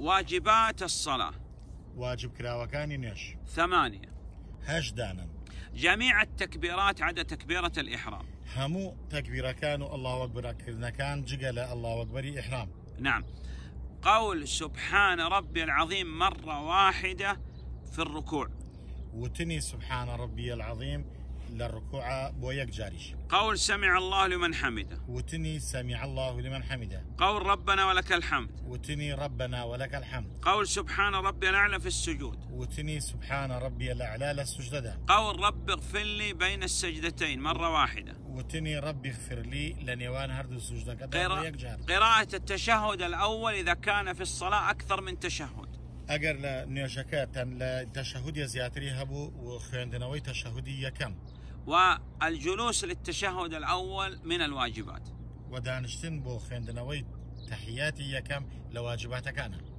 واجبات الصلاة. واجب کراوەکانی نوێش ثمانية. هەش دانن جميع التكبيرات عدا تكبيرة الإحرام. هەموو تەکبیرەکان و الله وەکبراکردنەکان جگە لە الله وەکبەری ئیحرام نعم. قول سبحان ربي العظيم مرة واحدة في الركوع. وتنی سبحانە ڕبی العظیم لە بۆ یەک جاریش قول سمع الله لمن حمده. وتنی سەمیع الله لمن حەمیدە قول ربنا ولك الحمد. وتنی ربنا ولك الحمد. قول سبحان ربي الأعلى في السجود. وتني سبحان ربي الأعلى للسجدة قول رب اغفر لي بين السجدتين مرة واحدة. وتني ربي اغفر لي لنيوان هردو سجدة كذا قراءة, قراءة التشهد الأول إذا كان في الصلاة أكثر من تشهد. ئەگەر لە نوێژەکەتەن لە تەشەهودی زیاتری هەبوو و خوێندنەوەی تەشەهودی یەکەم والجلوس للتشهد الأول من الواجبات. و دانیشتن بۆ خوێندنەوەی تەحیاتی یەکەم لە واجباتەکانە.